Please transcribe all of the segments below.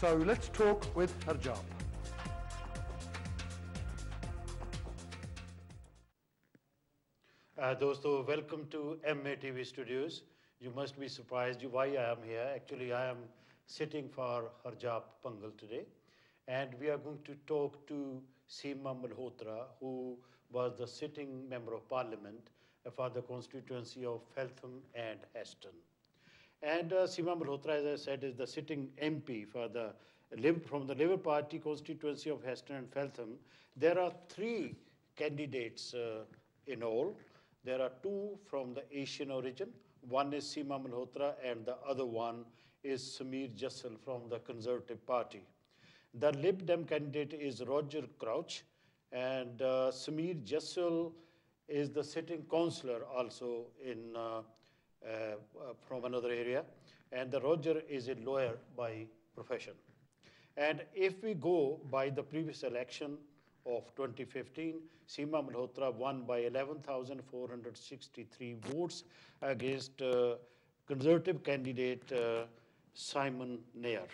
So let's talk with Harjap. Uh, dosto, welcome to MATV Studios. You must be surprised why I am here. Actually, I am sitting for Harjap Bhangal today. And we are going to talk to Seema Malhotra, who was the sitting member of parliament for the constituency of Feltham and Heston. And uh, Seema Malhotra, as I said, is the sitting MP for the from the Labour Party constituency of Heston and Feltham. There are three candidates uh, in all. There are two from the Asian origin. One is Seema Malhotra and the other one is Samir Jassal from the Conservative Party. The Lib Dem candidate is Roger Crouch and uh, Samir Jassal is the sitting councillor also in, uh, from another area. And the Roger is a lawyer by profession. And if we go by the previous election, of 2015, Seema Malhotra won by 11,463 votes against uh, conservative candidate uh, Simon Nayyar.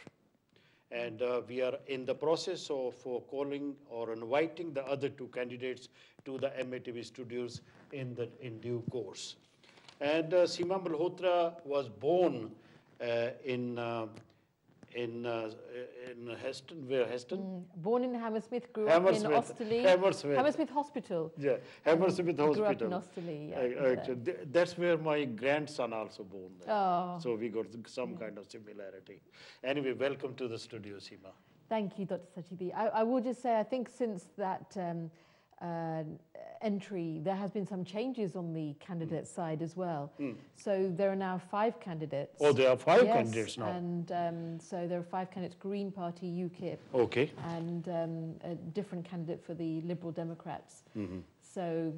And uh, we are in the process of uh, calling or inviting the other two candidates to the MATV studios in, the, in due course. And uh, Seema Malhotra was born uh, in in uh, in Heston, where Heston? Mm. Born in Hammersmith, grew Hammersmith, up in Osterley. Hammersmith. Hammersmith Hospital. Yeah, Hammersmith Hospital. Grew up in Osterley, yeah. Uh, actually, that's where my grandson also born there. Oh. So we got some yeah. kind of similarity. Anyway, welcome to the studio, Seema. Thank you, Dr. Sajidi. I, I will just say, I think since that um, uh, entry, there has been some changes on the candidate mm. side as well. Mm. So there are now five candidates. Oh, there are five yes, candidates now. And um, so there are five candidates: Green Party, UKIP. Okay. And um, a different candidate for the Liberal Democrats. Mm -hmm. So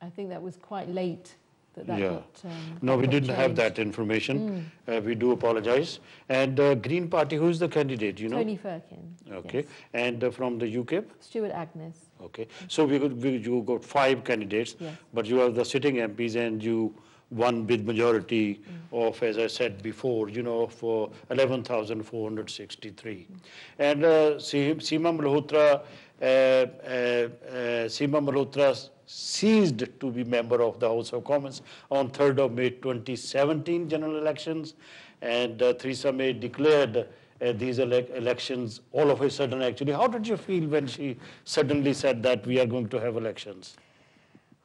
I think that was quite late that that yeah. got, um, no, we didn't changed. have that information. Mm. Uh, we do apologize. And uh, Green Party, who's the candidate? You know, Tony Firkin. Okay, yes. and uh, from the UKIP, Stuart Agnes. Okay, so we, could, we you got five candidates, yes. but you have the sitting MPs and you won with majority mm. of, as I said before, you know, for 11,463. Mm. And uh, Seema Malhotra, uh, uh, uh, Seema Malhotra ceased to be member of the House of Commons on 3rd of May 2017 general elections, and uh, Theresa May declared uh, these ele elections all of a sudden actually. How did you feel when she suddenly said that we are going to have elections?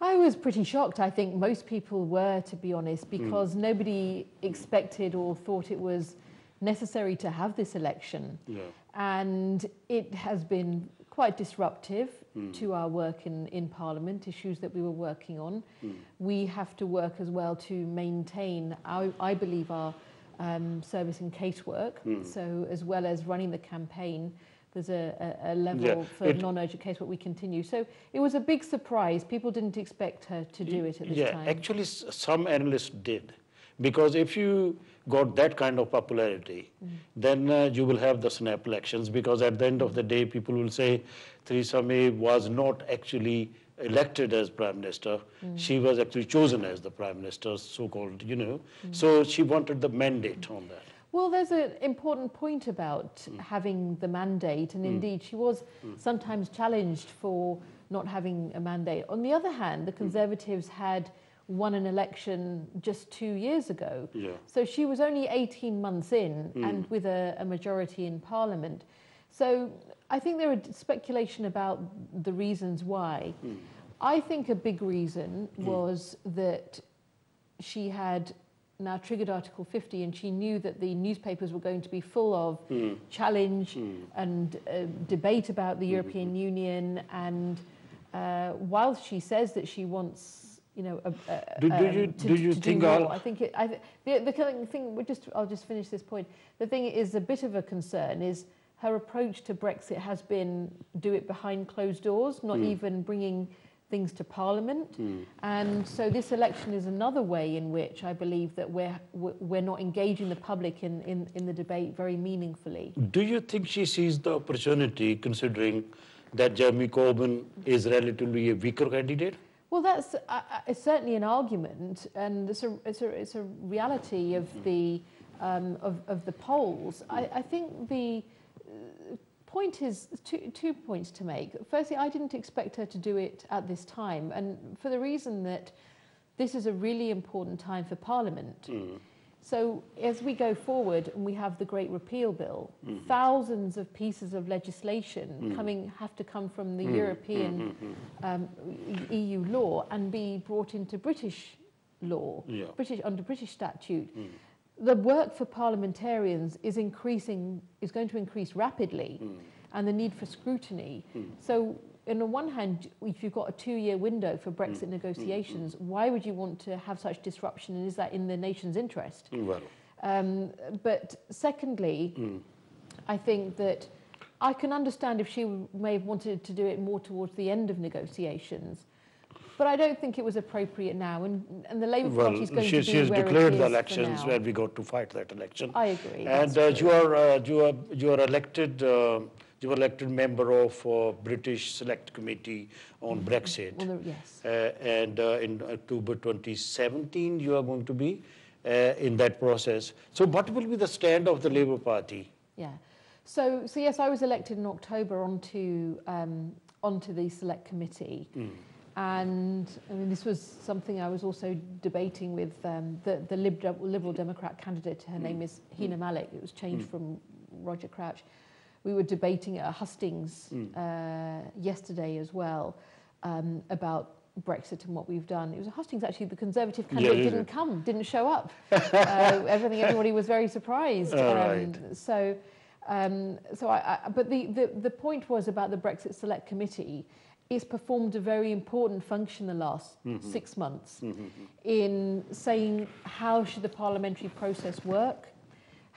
I was pretty shocked. I think most people were, to be honest, hmm. because mm. nobody expected or thought it was necessary to have this election. Yeah. And it has been quite disruptive mm. to our work in, in Parliament, issues that we were working on. Mm. We have to work as well to maintain, our, I believe, our um, service and casework. Mm. So as well as running the campaign, there's a, a, a level yeah, for non-urgent casework we continue. So it was a big surprise. People didn't expect her to do it at this yeah, time. Yeah, actually some analysts did. Because if you got that kind of popularity, mm. then uh, you will have the snap elections because at the end of the day, people will say Theresa May was not actually elected as prime minister. Mm. She was actually chosen as the prime minister, so-called, you know. Mm. So she wanted the mandate on that. Well, there's an important point about mm. having the mandate, and mm. indeed she was mm. sometimes challenged for not having a mandate. On the other hand, the. Conservatives had won an election just two years ago. Yeah. So she was only 18 months in and with a, a majority in Parliament. So I think there are speculation about the reasons why. Mm. I think a big reason mm. was that she had now triggered Article 50 and she knew that the newspapers were going to be full of mm. challenge hmm. and uh, debate about the hmm. European Union and uh, while she says that she wants you know, a, a, do, do you, um, to, do you think do more. I think it, I, the, the thing, we just, I'll just finish this point. The thing is a bit of a concern is her approach to Brexit has been do it behind closed doors, not mm. even bringing things to Parliament. Mm. And so this election is another way in which I believe that we're, we're not engaging the public in, in, in the debate very meaningfully. Do you think she sees the opportunity considering that Jeremy Corbyn is relatively a weaker candidate? Well, that's uh, certainly an argument, and it's a, it's a, it's a reality of the, um, of, of the polls. I, I think the, point is two, two points to make. Firstly, I didn't expect her to do it at this time, and for the reason that this is a really important time for Parliament. Mm. So as we go forward and we have the Great Repeal Bill, mm. thousands of pieces of legislation mm. coming have to come from the mm. European mm-hmm. um, EU law and be brought into British law, yeah. British under British statute. Mm. The work for parliamentarians is increasing, is going to increase rapidly, mm. and the need for scrutiny. So on the one hand, if you've got a two-year window for Brexit mm. negotiations, mm. why would you want to have such disruption, and is that in the nation's interest? Well. Um, but secondly, mm. I think that I can understand if she may have wanted to do it more towards the end of negotiations. But I don't think it was appropriate now, and, and the Labour well, Party is going she, to be she has where declared it the is elections where we got to fight that election. I agree. And uh, you are uh, you are you are elected. Uh, you were elected member of uh, British Select Committee on mm-hmm. Brexit. Well, yes. Uh, and uh, in October 2017, you are going to be uh, in that process. So what will be the stand of the Labour Party? Yeah. So, so yes, I was elected in October onto, um, onto the Select Committee. Mm. And I mean, this was something I was also debating with um, the, the Liberal Democrat candidate. Her mm. name is Hina mm. Malik. It was changed mm. from Roger Crouch we were debating at Hustings mm. uh, yesterday as well um, about Brexit and what we've done. It was a Hustings actually. The Conservative candidate yeah, didn't come, didn't show up. uh, everything, everybody was very surprised. um, right. So, um, so I, I, but the, the the point was about the Brexit Select Committee. It's performed a very important function the last mm-hmm. six months mm-hmm. in saying how should the parliamentary process work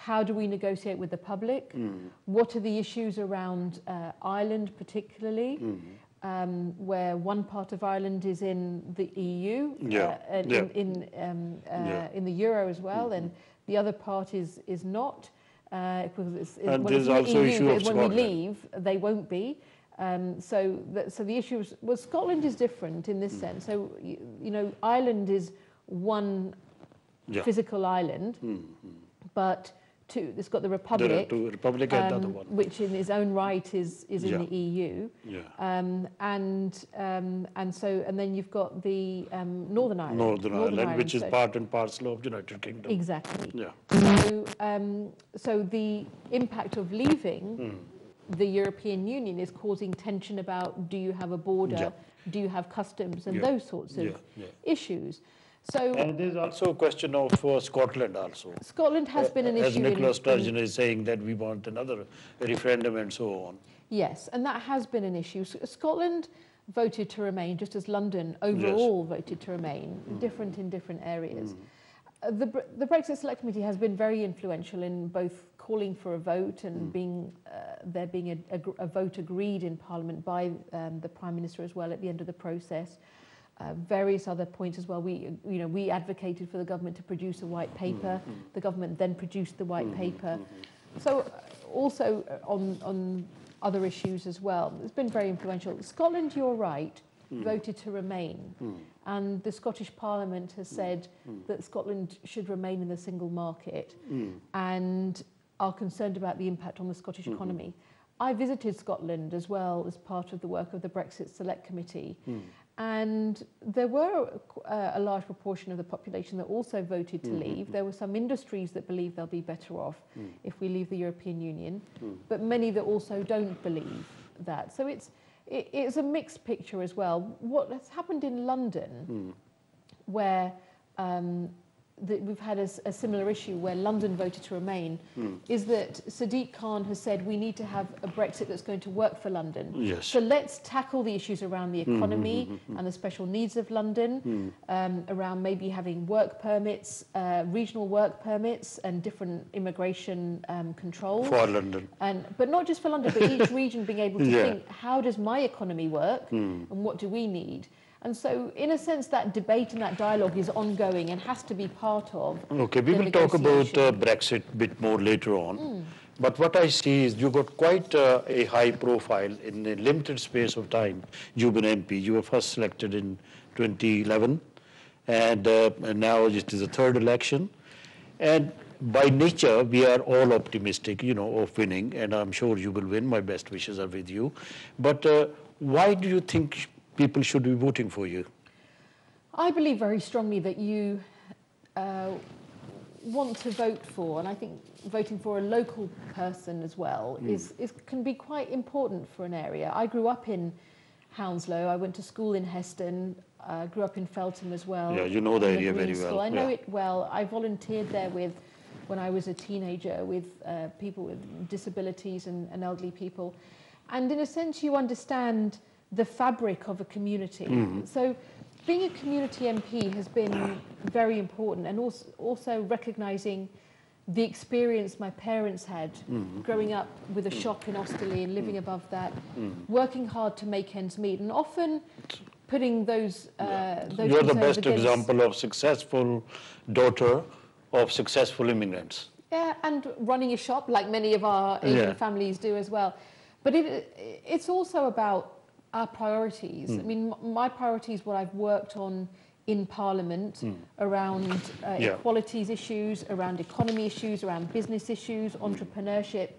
how do we negotiate with the public? Mm. What are the issues around uh, Ireland, particularly, mm. um, where one part of Ireland is in the EU yeah. uh, and yeah. in, in, um, uh, yeah. in, the euro as well, mm-hmm. and the other part is, is not. Uh, because it's, it's, and there's also EU, issue of when Scotland. we leave, they won't be. Um, so, that, so the issue is, well, Scotland is different in this mm. sense. So, you, you, know, Ireland is one physical island, mm-hmm. but two. It's got the Republic, the Republic and um, the other one, which in its own right is is yeah. in the EU. Yeah. Um, and um, and so and then you've got the um, Northern Ireland. Northern, Northern Ireland, which is so part and parcel of the United Kingdom. Exactly. Yeah. So um, so the impact of leaving. Mm. The European Union is causing tension about do you have a border, yeah. do you have customs, and those sorts of issues. So and there's also a question of uh, Scotland also. Scotland has uh, been an as issue. As Nicola Sturgeon is saying that we want another referendum and so on. Yes, and that has been an issue. Scotland voted to remain, just as London overall yes. voted to remain, mm. different in different areas. Mm. Uh, the, the Brexit Select Committee has been very influential in both calling for a vote and mm. being uh, there being a, a, a, vote agreed in Parliament by um, the Prime Minister as well at the end of the process uh, various other points as well. We, you know, we advocated for the government to produce a white paper. Mm-hmm. The government then produced the white mm-hmm. paper. Mm-hmm. So uh, also uh, on, on other issues as well. It's been very influential. Scotland, you're right, mm. voted to remain. Mm. And the Scottish Parliament has mm. said mm. that Scotland should remain in the single market mm. and are concerned about the impact on the Scottish mm-hmm. economy. I visited Scotland as well as part of the work of the Brexit Select Committee. And there were a, a large proportion of the population that also voted to mm-hmm. leave. There were some industries that believe they'll be better off mm. if we leave the European Union, mm. but many that also don't believe that. So it's, it, it's a mixed picture as well. What has happened in London, mm. where um, that we've had a, a, similar issue where London voted to remain mm. is that Sadiq Khan has said we need to have a Brexit that's going to work for London. Yes. So let's tackle the issues around the economy mm-hmm. and the special needs of London, mm. um, around maybe having work permits, uh, regional work permits, and different immigration um, controls for London. And but not just for London, but each region being able to yeah. think how does my economy work and what do we need. And so, in a sense, that debate and that dialogue is ongoing and has to be part of. Okay, we will talk about uh, Brexit a bit more later on. Mm. But what I see is you got quite uh, a high profile in a limited space of time. You've been MP. You were first selected in 2011, and, uh, and now it is the third election. And by nature, we are all optimistic, you know, of winning, and I'm sure you will win. My best wishes are with you. But uh, why do you think people should be voting for you? I believe very strongly that you uh, want to vote for, and I think voting for a local person as well Hmm. is, is can be quite important for an area. I grew up in Hounslow. I went to school in Heston. Uh, grew up in Feltham as well. Yeah, you know the area very School. well, I know yeah. it well. I volunteered there with when I was a teenager with uh, people with disabilities and, and elderly people. And in a sense, you understand the fabric of a community. Mm-hmm. So being a community MP has been very important and also, also recognising the experience my parents had Mm-hmm. growing up with a shop in Osterley and living above that, working hard to make ends meet and often putting those, uh, those You're the best against- example of successful daughter of successful immigrants. Yeah, and running a shop like many of our Asian Yeah. families do as well. But it, it's also about our priorities. Hmm. I mean, m- my priorities, what I've worked on in Parliament around uh, Hmm. Yeah. equalities issues, around economy issues, around business issues, entrepreneurship,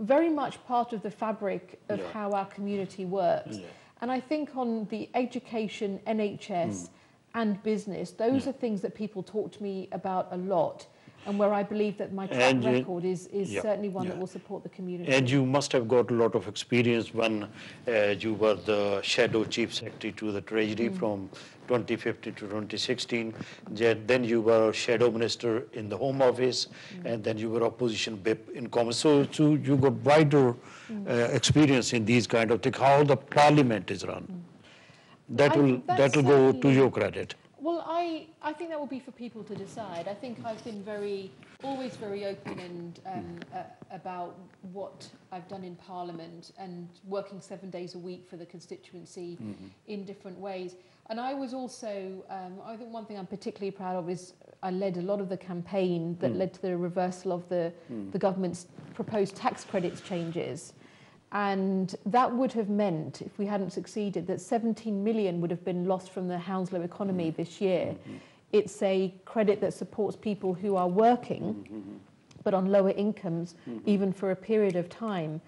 very much part of the fabric of Yeah. how our community works. Yeah. And I think on the education, NHS, Hmm. and business, those are things that people talk to me about a lot, and where I believe that my track And record is, is yeah, certainly one yeah. that will support the community. And you must have got a lot of experience when uh, you were the shadow chief secretary to the treasury from 2015 to 2016. Then then you were shadow minister in the home office, and then you were opposition whip in Commons. So, so you got wider uh, experience in these kind of things, how the parliament is run. That I- will, that will go to your credit. Well, I, I think that will be for people to decide. I think I've been very, always very open and um, uh, about what I've done in Parliament and working seven days a week for the constituency in different ways. And I was also, um, I think one thing I'm particularly proud of is I led a lot of the campaign that led to the reversal of the, the government's proposed tax credits changes. And that would have meant, if we hadn't succeeded, that 17 million would have been lost from the Hounslow economy mm-hmm. this year. Mm-hmm. It's a credit that supports people who are working, mm-hmm, but on lower incomes, even for a period of time.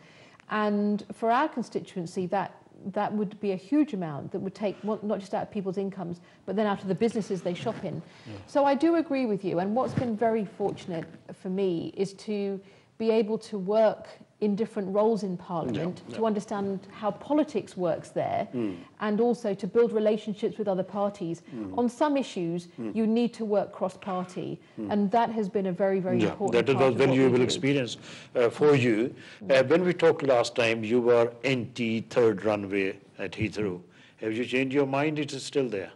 And for our constituency, that that would be a huge amount that would take not not just out of people's incomes, but then out of the businesses they shop in. So I do agree with you. And what's been very fortunate for me is to be able to work in different roles in Parliament to understand how politics works there hmm. and also to build relationships with other parties. Hmm. On some issues, hmm. you need to work cross-party and that has been a very, very Yeah, important that was valuable experience uh, for you. Uh, when we talked last time, you were anti third runway at Heathrow. Have you changed your mind? It is still there.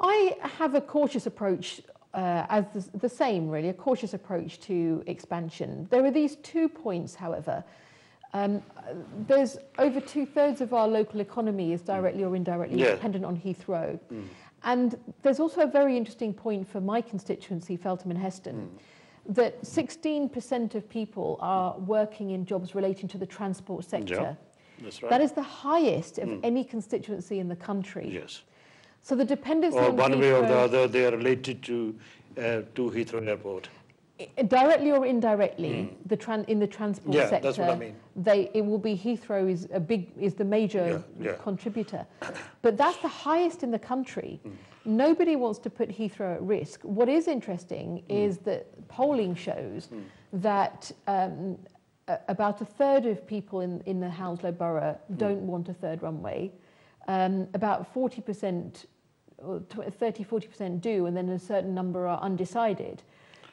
I have a cautious approach, uh, as the, the same really, a cautious approach to expansion. There are these two points, however. Um, there's over two thirds of our local economy is directly or indirectly Yeah. dependent on Heathrow. And there's also a very interesting point for my constituency, Feltham and Heston, that 16% of people are working in jobs relating to the transport sector. That's right. That is the highest of any constituency in the country. yes. So the dependency Or on one way or the other, they are related to uh, to Heathrow Airport. Directly or indirectly, the tran- in the transport Hmm. Yeah, sector, that's what I mean. they it will be Heathrow is a big is the major Yeah, yeah. contributor, but that's the highest in the country. Hmm. Nobody wants to put Heathrow at risk. What is interesting Hmm. is that polling shows that. Um, about a third of people in, in the Hounslow borough Hmm. don't want a third runway. Um, about 40%, or tw- 30, 40% do, and then a certain number are undecided.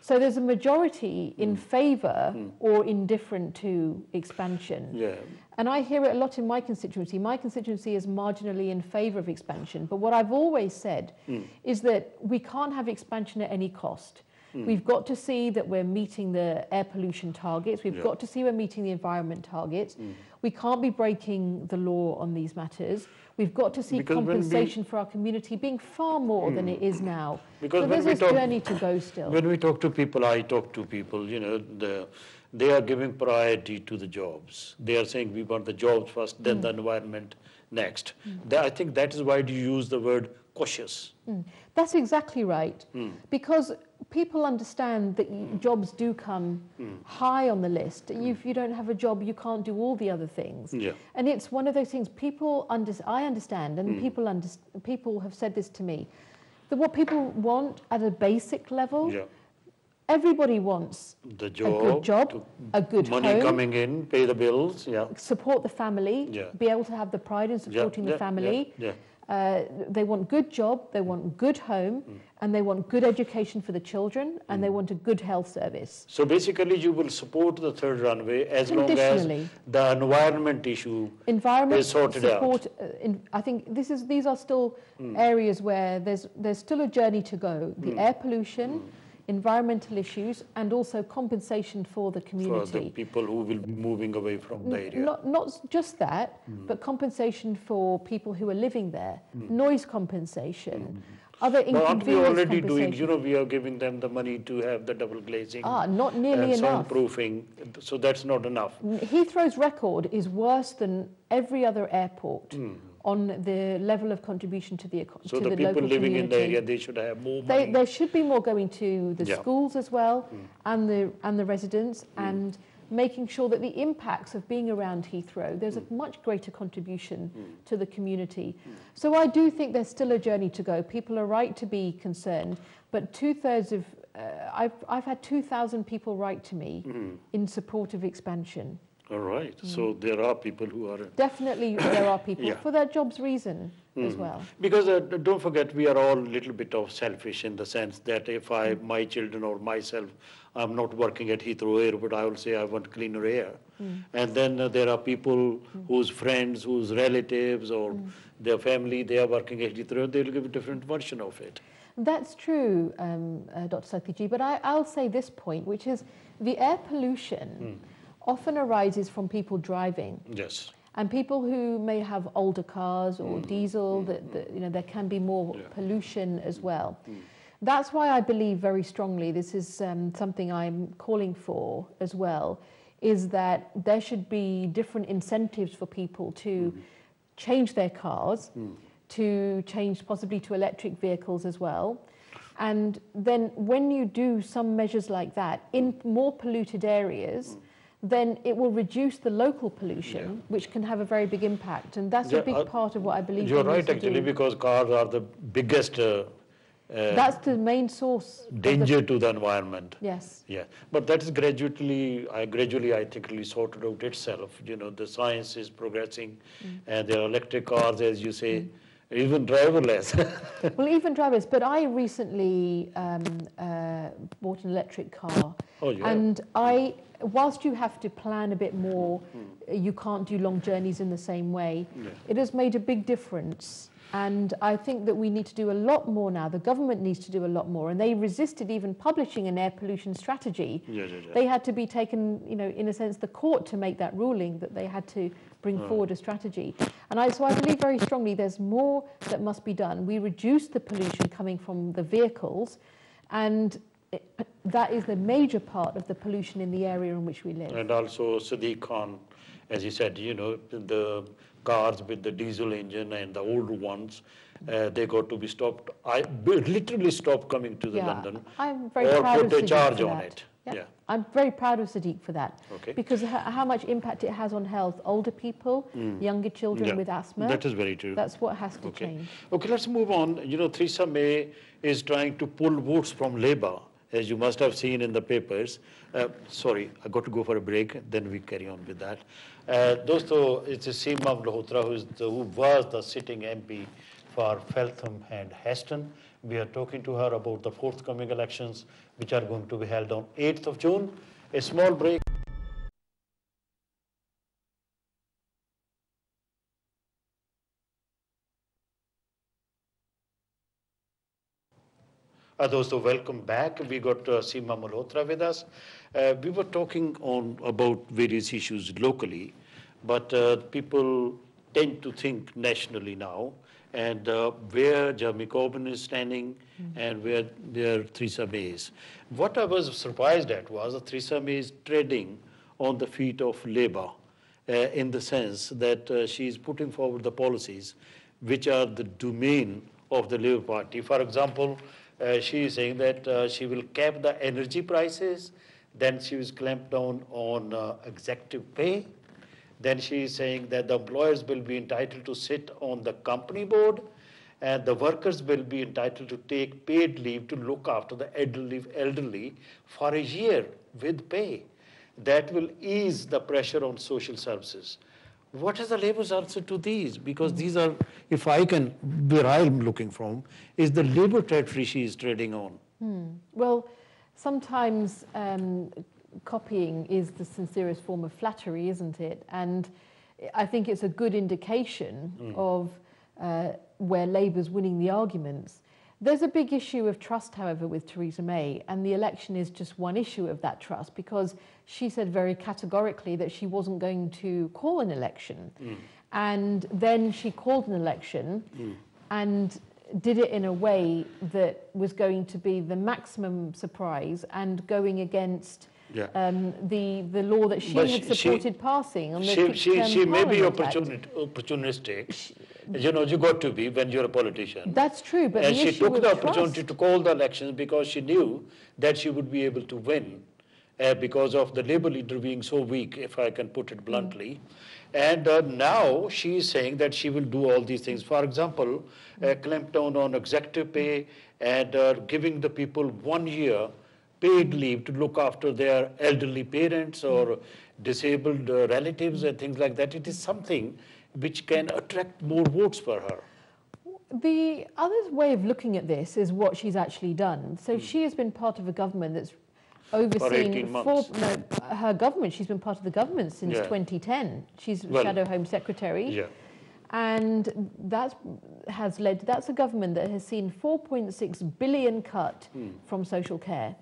So there's a majority in mm. favour mm. or indifferent to expansion. Yeah. And I hear it a lot in my constituency. My constituency is marginally in favour of expansion. But what I've always said mm. is that we can't have expansion at any cost. Hmm. We've got to see that we're meeting the air pollution targets. We've Yeah. got to see we're meeting the environment targets. Hmm. We can't be breaking the law on these matters. We've got to see Because when we- compensation for our community being far more than it hmm. is now. Because so there's this talk- journey to go still. When we talk to people, I talk to people, you know, the, they are giving priority to the jobs. They are saying we want the jobs first, then the environment next. That- I think that is why you use the word cautious. That's exactly right. Because people understand that hmm. jobs do come hmm. high on the list. If you don't have a job, you can't do all the other things. Yeah. And it's one of those things people under, I understand, and hmm. people under, people have said this to me, that what people want at a basic level, Yeah. everybody wants The a good job, a good money home, coming in, pay the bills. Yeah. support the family, Yeah. be able to have the pride in supporting the family. Uh, they want good job, they want good home, Mm. and they want good education for the children, and they want a good health service. So basically, you will support the third runway as long as the environment issue Environment is sorted out. Support. Uh, in, I think this is these are still areas where there's there's still a journey to go. The air pollution, Hmm. Environmental issues, and also compensation for the community. for the people who will be moving away from the area. Not, not just that, Hmm. but compensation for people who are living there, noise compensation, other Hmm. Well, aren't we already doing, you know, we are giving them the money to have the double glazing. Ah, not nearly and enough. soundproofing, so that's not enough. Heathrow's record is worse than every other airport Hmm. On the level of contribution to the, So to the the, people local living in the area, they should have more They, money. there should be more going to the Yeah. Schools as well and the and the residents and making sure that the impacts of being around Heathrow there's Hmm. a much greater contribution to the community. So I do think there's still a journey to go. People are right to be concerned, but two thirds of uh, I've I've had 2,000 people write to me Hmm. in support of expansion. All right, so there are people who are. Definitely, there are people Yeah. For their job's reason as well. Because uh, don't forget, we are all a little bit of selfish in the sense that if I, my children or myself, I'm not working at Heathrow Airport, I will say I want cleaner air. And then uh, there are people whose friends, whose relatives or their family, they are working at Heathrow, they'll give a different version of it. That's true, um, uh, Dr. Satyajit, but I, I'll say this point, which is the air pollution often arises from people driving. Yes. And people who may have older cars or mm-hmm. diesel, mm-hmm. that, that, you know, there can be more Yeah. pollution as mm-hmm. well. That's why I believe very strongly, this is um, something I'm calling for as well, is that there should be different incentives for people to change their cars, mm. to change possibly to electric vehicles as well. And then when you do some measures like that in more polluted areas, mm. Then it will reduce the local pollution, which can have a very big impact. And that's Yeah, a big uh, part of what I believe You're right, actually, because cars are the biggest uh, uh, That's the main source. of the- danger to the environment. yes. Yeah, but that is gradually, I gradually, I think, really sorted out itself. You know, the science is progressing, Mm. and there are electric cars, as you say, even driverless. Well, even driverless. but I recently um, uh, bought an electric car. Oh, yeah. And I, whilst you have to plan a bit more, hmm. you can't do long journeys in the same way. Yeah. It has made a big difference. And I think that we need to do a lot more now. The government needs to do a lot more. And they resisted even publishing an air pollution strategy. Yeah, yeah, yeah. They had to be taken, you know, in a sense, the court to make that ruling that they had to bring oh. forward a strategy. And I, so I believe very strongly there's more that must be done. We reduce the pollution coming from the vehicles, and it, that is the major part of the pollution in the area in which we live. And also Sadiq Khan, as he said, you know, the cars with the diesel engine and the old ones, uh, they got to be stopped. I literally stopped coming to the Yeah, London. I'm very or proud put of a Sadiq charge on it. Yeah. Yeah. I'm very proud of Sadiq for that. Okay. Because how much impact it has on health, older people, younger children Mm. Yeah, with asthma. That is very true. That's what has to Okay. change. Okay, let's move on. You know, Theresa May is trying to pull votes from Labour, as you must have seen in the papers. Uh, sorry, I got to go for a break, then we carry on with that. Uh, dosto, it's Seema Malhotra, who, is the, who was the sitting MP for Feltham and Heston. We are talking to her about the forthcoming elections, which are going to be held on 8th of June. A small break. Dosto, welcome back. We got uh, Seema Malhotra with us. Uh, we were talking on about various issues locally, but uh, people tend to think nationally now, and uh, where Jeremy Corbyn is standing and where, where Theresa May is. What I was surprised at was that Theresa May is treading on the feet of Labour uh, in the sense that uh, she is putting forward the policies which are the domain of the Labour Party. For example, uh, she is saying that uh, she will cap the energy prices. Then she was clamped down on uh, executive pay. Then she is saying that the employers will be entitled to sit on the company board and the workers will be entitled to take paid leave to look after the elderly, elderly for a year with pay. That will ease the pressure on social services. What is the Labour's answer to these? Because these are, if I can, where I'm looking from, is the Labour territory she is trading on. Well, sometimes um, copying is the sincerest form of flattery, isn't it? And I think it's a good indication of uh, where Labour's winning the arguments. There's a big issue of trust, however, with Theresa May, and the election is just one issue of that trust because she said very categorically that she wasn't going to call an election. And then she called an election and did it in a way that was going to be the maximum surprise and going against Yeah. um, the, the law that she But had she- she- supported passing on the She, she, she may be Parliament Act. opportuni- opportunistic. You know, you got to be when you're a politician. That's true, but and she took the trust- opportunity to call the elections because she knew that she would be able to win uh, because of the Labour leader being so weak, if I can put it bluntly. And uh, now she is saying that she will do all these things. For example, uh, clamp down on executive pay and uh, giving the people one year paid leave to look after their elderly parents or disabled uh, relatives and things like that. It is something which can attract more votes for her. The other way of looking at this is what she's actually done. Hmm. So she has been part of a government that's overseen 18 four, no, her government. She's been part of the government since Yeah. 2010. She's Well, Shadow Home Secretary. Yeah. And that has led, that's a government that has seen 4.6 billion cut Hmm. from social care.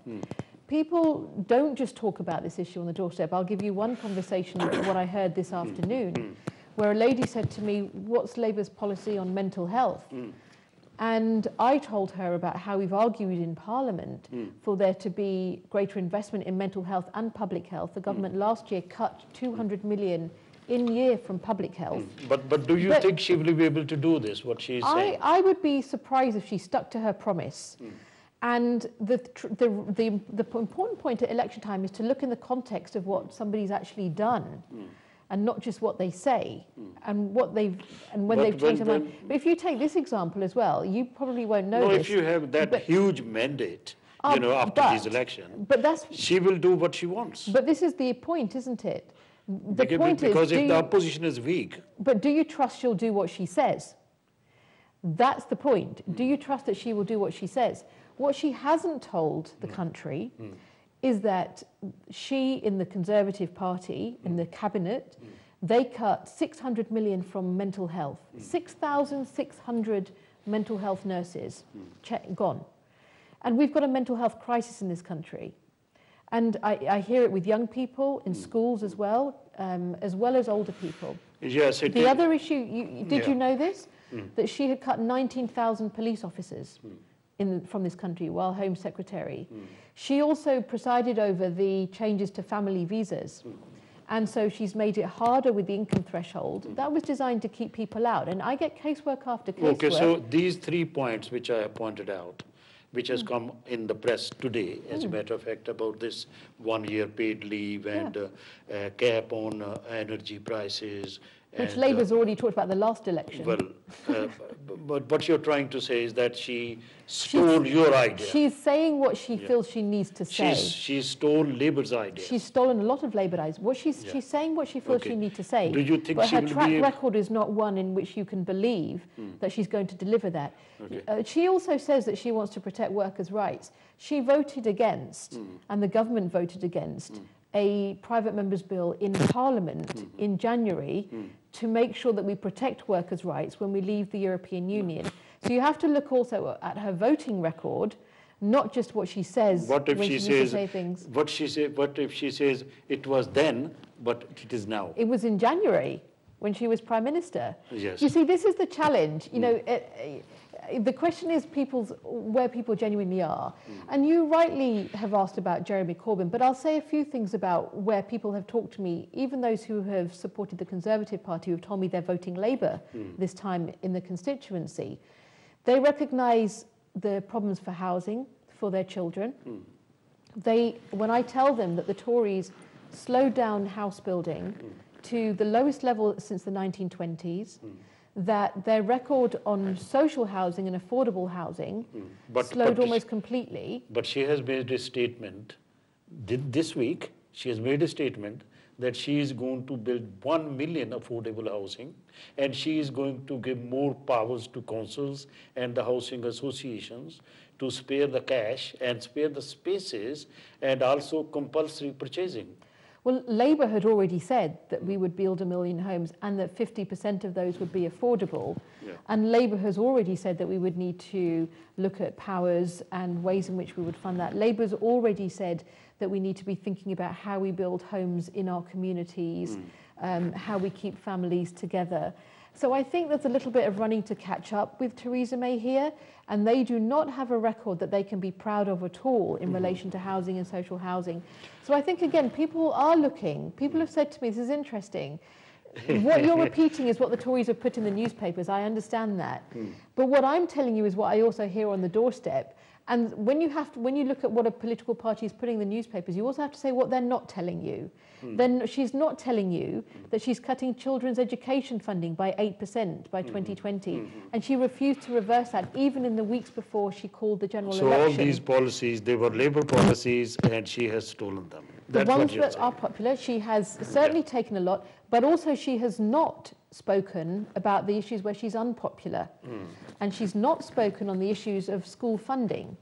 People don't just talk about this issue on the doorstep. I'll give you one conversation of what I heard this afternoon, where a lady said to me, What's Labour's policy on mental health? Mm. And I told her about how we've argued in Parliament mm. for there to be greater investment in mental health and public health. The mm. government last year cut 200 million in year from public health. But, but do you But- think she will be able to do this, what she is I, saying? I would be surprised if she stuck to her promise. And the, the, the, the important point at election time is to look in the context of what somebody's actually done. And not just what they say, hmm. and what they've, and when But they've changed when- their mind. But if you take this example as well, you probably won't know no, this. if you have that but- huge mandate, you ah, know, after but- these elections, But that's, she will do what she wants. but this is the point, isn't it? The Beca- point because is, if do the you- opposition is weak, But do you trust she'll do what she says? That's the point. Do hmm. you trust that she will do what she says? What she hasn't told the hmm. country is that she, in the Conservative Party, in mm. the cabinet, they cut 600 million from mental health. Mm. 6,600 mental health nurses mm. check, gone. And we've got a mental health crisis in this country. And I, I hear it with young people in schools as well, um, as well as older people. yes, The is- other issue, you, did you know this? That she had cut 19,000 police officers in, from this country while Home Secretary. She also presided over the changes to family visas. And so she's made it harder with the income threshold. That was designed to keep people out. And I get casework after casework. Okay, so these three points which I have pointed out, which Hmm. has come in the press today, as a matter of fact, about this one-year paid leave and uh, uh, cap on uh, energy prices. Which and, uh, Labour's already talked about the last election. Well, uh, but what you're trying to say is that she stole your idea. She's saying what she feels she needs to say. She's, she stole Labour's idea. She's stolen a lot of Labour ideas. What she's, Yeah. she's saying what she feels Okay. she needs to say. Do you think but her track able- record is not one in which you can believe that she's going to deliver that. Okay. Uh, she also says that she wants to protect workers' rights. She voted against, and the government voted against, a private member's bill in Parliament mm-hmm. in January mm. to make sure that we protect workers' rights when we leave the European Union. So you have to look also at her voting record, not just what she says What if she she, says, say things. what she say, what if she says it was then, but it is now? It was in January when she was prime minister. Yes. You see, this is the challenge. You mm. know, it, uh, the question is people's where people genuinely are. Hmm. And you rightly have asked about Jeremy Corbyn, but I'll say a few things about where people have talked to me, even those who have supported the Conservative Party, who have told me they're voting Labour hmm. this time in the constituency. They recognise the problems for housing for their children. Hmm. They, when I tell them that the Tories slowed down house building to the lowest level since the 1920s, that their record on social housing and affordable housing hmm. But- slowed but- almost completely. But she has made a statement this week. She has made a statement that she is going to build 1 million affordable housing and she is going to give more powers to councils and the housing associations to spare the cash and spare the spaces and also compulsory purchasing. Well, Labour had already said that we would build a million homes and that 50% of those would be affordable. Yeah. And Labour has already said that we would need to look at powers and ways in which we would fund that. Labour's already said that we need to be thinking about how we build homes in our communities, um, how we keep families together. So I think there's a little bit of running to catch up with Theresa May here, and they do not have a record that they can be proud of at all in mm-hmm. relation to housing and social housing. So I think again, people are looking. People have said to me, "This is interesting." what you're repeating is what the Tories have put in the newspapers. I understand that, hmm. but what I'm telling you is what I also hear on the doorstep. And when you have to, when you look at what a political party is putting in the newspapers, you also have to say what they're not telling you. Hmm. Then she's not telling you that she's cutting children's education funding by 8% by hmm. 2020. Hmm. And she refused to reverse that even in the weeks before she called the general So election. So all these policies, they were labor policies and she has stolen them. the That's what ones that saying. are popular, she has certainly taken a lot, but also she has not spoken about the issues where she's unpopular. Hmm. And she's not spoken on the issues of school funding.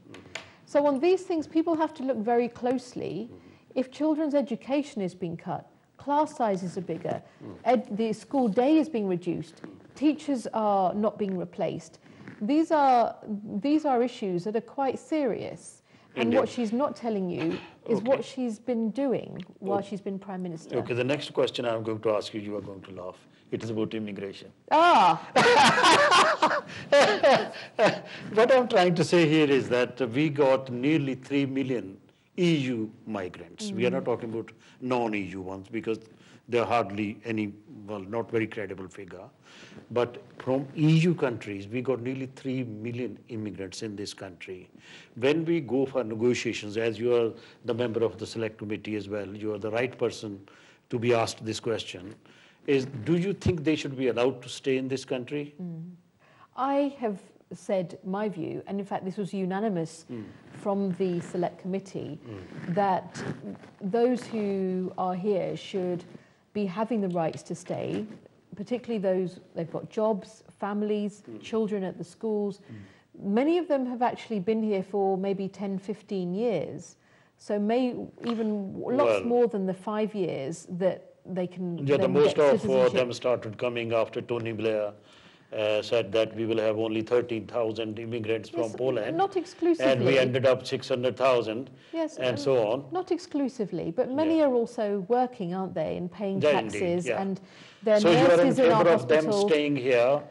So on these things, people have to look very closely. If children's education is being cut, class sizes are bigger, ed, the school day is being reduced, teachers are not being replaced. These are, these are issues that are quite serious. And what she's not telling you is Okay. what she's been doing while she's been Prime Minister. Okay, the next question I'm going to ask you, you are going to laugh. It is about immigration. Ah, What I'm trying to say here is that we got nearly 3 million EU migrants. We are not talking about non-EU ones because they're hardly any, well, not very credible figure. But from EU countries, we got nearly 3 million immigrants in this country. When we go for negotiations, as you are the member of the select committee as well, you are the right person to be asked this question, is do you think they should be allowed to stay in this country? Mm. I have said my view, and in fact, this was unanimous mm. from the Select Committee, mm. that those who are here should be having the rights to stay, particularly those they've got jobs, families, children at the schools. Many of them have actually been here for maybe 10, 15 years. So may even lots Well- more than the five years that they can Yeah, the most of uh, them started coming after Tony Blair uh, said that we will have only 13,000 immigrants from Poland. not And we ended up 600,000 Yes, and so on. Not exclusively, but many Yeah. are also working, aren't they, and paying Yeah, indeed, taxes, yeah. and they're So you are in nurses in our favor of them staying here,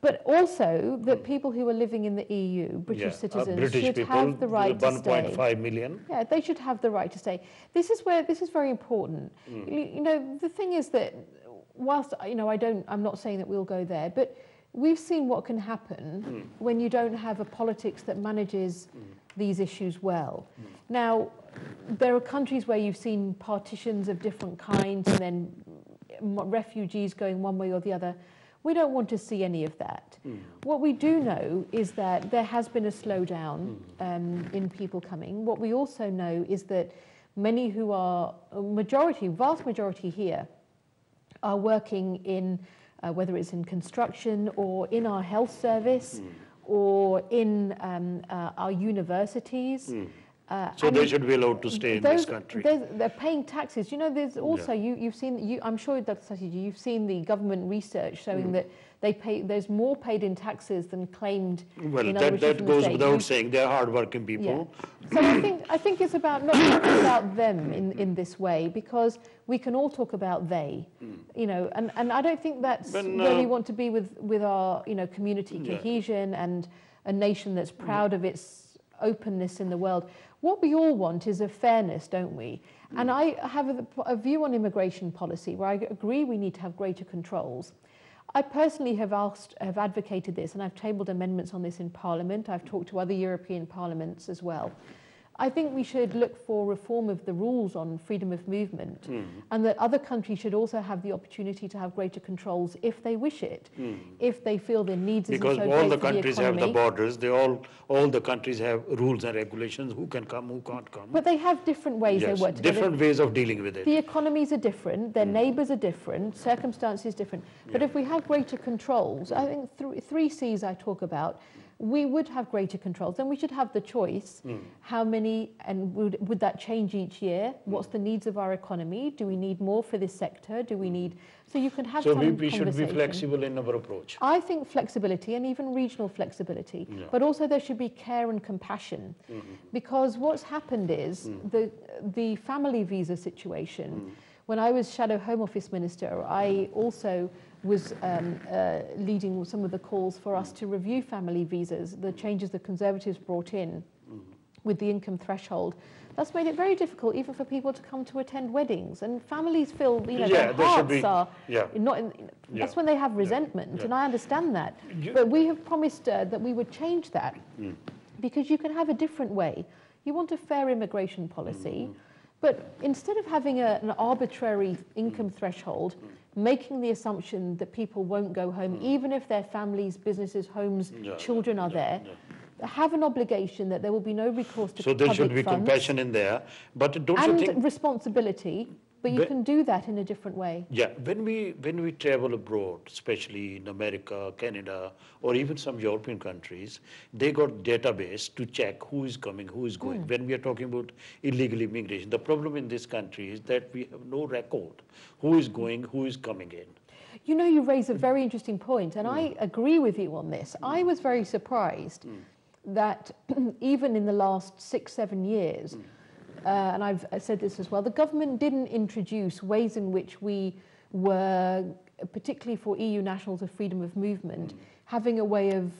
But also that people who are living in the EU, British yeah, uh, citizens, British should people, have the right to stay. 1.5 million. Yeah, they should have the right to stay. This is where this is very important. Mm. You, you know, the thing is that whilst you know I don't, I'm not saying that we'll go there, but we've seen what can happen Mm. when you don't have a politics that manages these issues well. Mm. Now, there are countries where you've seen partitions of different kinds, and then refugees going one way or the other. We don't want to see any of that. What we do know is that there has been a slowdown um, in people coming. What we also know is that many who are, a majority, vast majority here, are working in, uh, whether it's in construction or in our health service or in um, uh, our universities. Uh, So they should be allowed to stay in this country. They're paying taxes. You know, there's also you, you've seen. You, I'm sure, Dr. Sathiji, you've seen the government research showing Mm. that they pay. There's more paid in taxes than claimed. Well, that, that goes state. without saying, they're hardworking yeah. people. So I think I think it's about not talking about them in, in this way because we can all talk about they, you know, and, and I don't think that's But, where we uh, want to be with, with our you know community Yeah. cohesion and a nation that's proud of its openness in the world. What we all want is a fairness, don't we? And I have a, a view on immigration policy where I agree we need to have greater controls. I personally have asked, have advocated this, and I've tabled amendments on this in Parliament. I've talked to other European parliaments as well. I think we should look for reform of the rules on freedom of movement Hmm. and that other countries should also have the opportunity to have greater controls if they wish it, if they feel their needs. Because so all the countries the have the borders, they all, all the countries have rules and regulations, who can come, who can't come. But they have different ways Yes, they work together. different ways of dealing with it. The economies are different, their neighbours are different, circumstances different. But Yeah. if we have greater controls, I think th- three C's I talk about, we would have greater controls. and we should have the choice mm. how many, and would, would that change each year? Mm. What's the needs of our economy? Do we need more for this sector? Do we mm. need. So you can have So some we, we should be flexible in our approach. I think flexibility and even regional flexibility, Yeah. but also there should be care and compassion. Mm-hmm. Because what's happened is the, the family visa situation, when I was Shadow Home Office Minister, I also was um, uh, leading some of the calls for us to review family visas, the changes the Conservatives brought in with the income threshold. That's made it very difficult even for people to come to attend weddings. And families feel, you know, Yeah, their hearts be- are yeah. not in, Yeah. that's when they have resentment, and I understand that. You- But we have promised uh, that we would change that Hmm. because you can have a different way. You want a fair immigration policy, Hmm. But instead of having a, an arbitrary income threshold, Hmm. making the assumption that people won't go home, even if their families, businesses, homes, Yeah, children are there, have an obligation that there will be no recourse to So there should be funds compassion in there, but don't you and think? responsibility, but you But- can do that in a different way. Yeah, when we when we travel abroad, especially in America, Canada, or even some European countries, they got database to check who is coming, who is hmm. going. When we are talking about illegal immigration, the problem in this country is that we have no record who is going, who is coming in. You know, you raise a hmm. very interesting point, and I hmm. agree with you on this. I was very surprised that even in the last six, seven years, uh, and I've uh, said this as well, the government didn't introduce ways in which we were, particularly for EU nationals of freedom of movement, mm. having a way of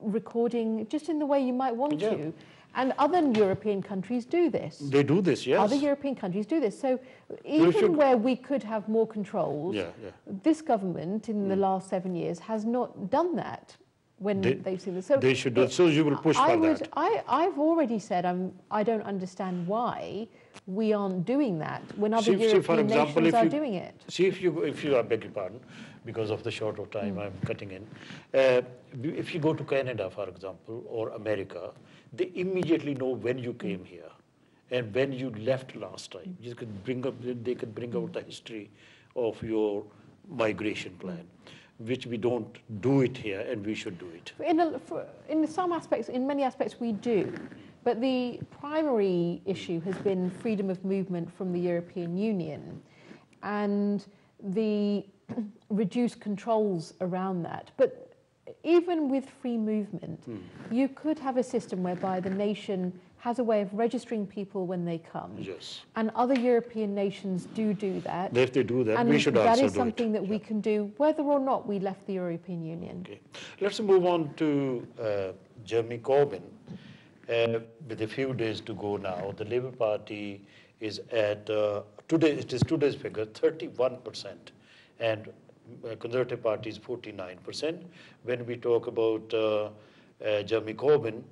recording just in the way you might want Yeah. to. And other European countries do this. They do this, yes. Other European countries do this. So even where we could have more controls, Yeah, yeah. this government in the mm. last seven years has not done that when They- they, have seen this. So they should do it. So you will push I for would, that. I, I've already said I'm, I don't understand why we aren't doing that when other See- see, European for example, nations if are you- doing it. See, if you, if you, I beg your pardon, because of the short of time Mm. I'm cutting in. Uh, if you go to Canada, for example, or America, they immediately know when you came here and when you left last time. You could bring up, they could bring out the history of your migration plan, which we don't do it here and we should do it. In, a, for, in some aspects, in many aspects, we do. But the primary issue has been freedom of movement from the European Union and the reduced controls around that. But even with free movement, hmm. you could have a system whereby the nation has a way of registering people when they come. Yes. And other European nations do do that. If they do that, and we should that also is something it. that we can do whether or not we left the European Union. Okay. Let's move on to uh, Jeremy Corbyn. Uh, with a few days to go now, the Labour Party is at, uh, today, it is today's figure, 31%, and uh, Conservative Party is 49%. When we talk about uh, uh, Jeremy Corbyn,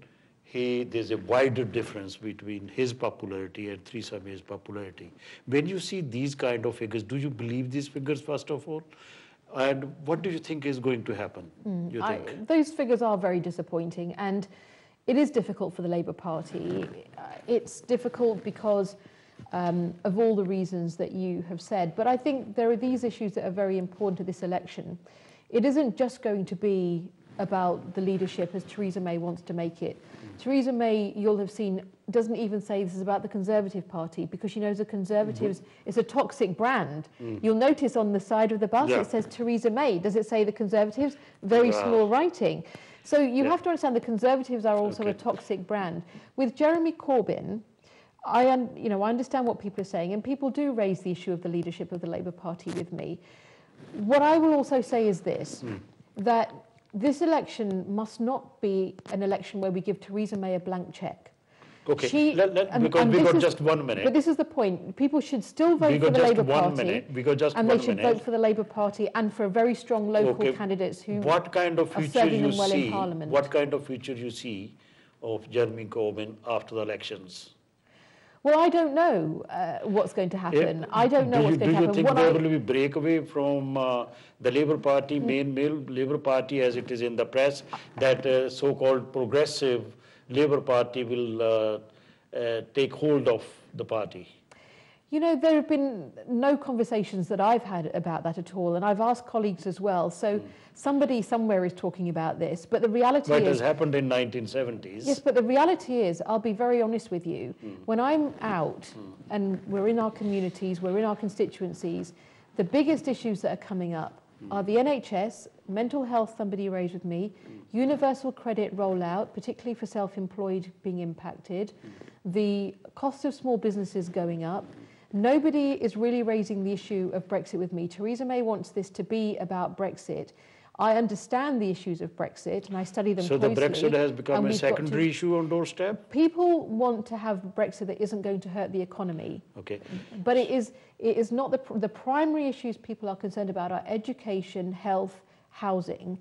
he, there's a wider difference between his popularity and Theresa May's popularity. When you see these kind of figures, do you believe these figures, first of all? And what do you think is going to happen, you I, those figures are very disappointing, and it is difficult for the Labour Party. Uh, It's difficult because um, of all the reasons that you have said. But I think there are these issues that are very important to this election. It isn't just going to be about the leadership as Theresa May wants to make it. Theresa May, you'll have seen, doesn't even say this is about the Conservative Party because she knows the Conservatives is a toxic brand. Mm. You'll notice on the side of the bus Yeah. it says Theresa May. Does it say the Conservatives? Very Wow. small writing. So you Yeah. have to understand the Conservatives are also a toxic brand. With Jeremy Corbyn, I, you know, I understand what people are saying, and people do raise the issue of the leadership of the Labour Party with me. What I will also say is this, hmm. that this election must not be an election where we give Theresa May a blank check. Okay, She- let- let- and- because and we got is- just one minute. But this is the point. People should still vote for the Labour Party. minute. We got just and one they should minute. vote for the Labour Party and for very strong local Okay. candidates who What kind of future you well in see? Parliament. What kind of future you see of Jeremy Corbyn after the elections? Well, I don't know uh, what's going to Eh, happen. I don't know do what's you, going to happen. Do you think What there I- will be breakaway from uh, the Labour. Party, main male Labour Party, as it is in the press, that uh, so-called progressive Labour Party will uh, uh, take hold of the party? You know, there have been no conversations that I've had about that at all, and I've asked colleagues as well. So hmm. somebody somewhere is talking about this, but the reality is. What has happened in 1970s? yes, but the reality is, I'll be very honest with you. Hmm. When I'm out hmm. and we're in our communities, we're in our constituencies, the biggest issues that are coming up are the NHS, mental health. Somebody raised with me, universal credit rollout, particularly for self-employed being impacted, the cost of small businesses going up. Nobody is really raising the issue of Brexit with me. Theresa May wants this to be about Brexit. I understand the issues of Brexit and I study them So the. Brexit has become a we've to- secondary issue on doorstep? People want to have Brexit that isn't going to hurt the economy, Okay. but it is, it is not the, the primary issues people are concerned about are education, health, housing,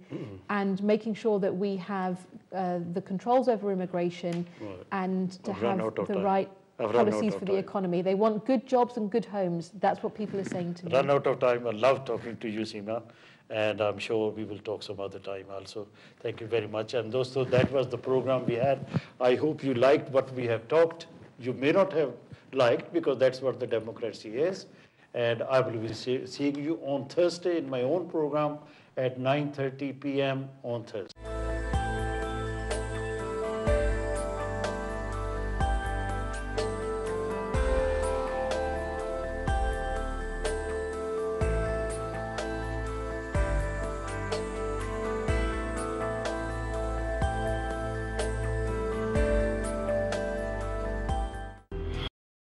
and making sure that we have uh, the controls over immigration Right. and to I've have the time. right I've run out policies of for the time. economy. They want good jobs and good homes. That's what people are saying to me. Run out of time. I love talking to you, Seema, and I'm sure we will talk some other time also. Thank you very much. And those, so that was the program we had. I hope you liked what we have talked. You may not have liked because that's what the democracy is. And I will be see- seeing you on Thursday in my own program at 9:30 p.m. on Thursday.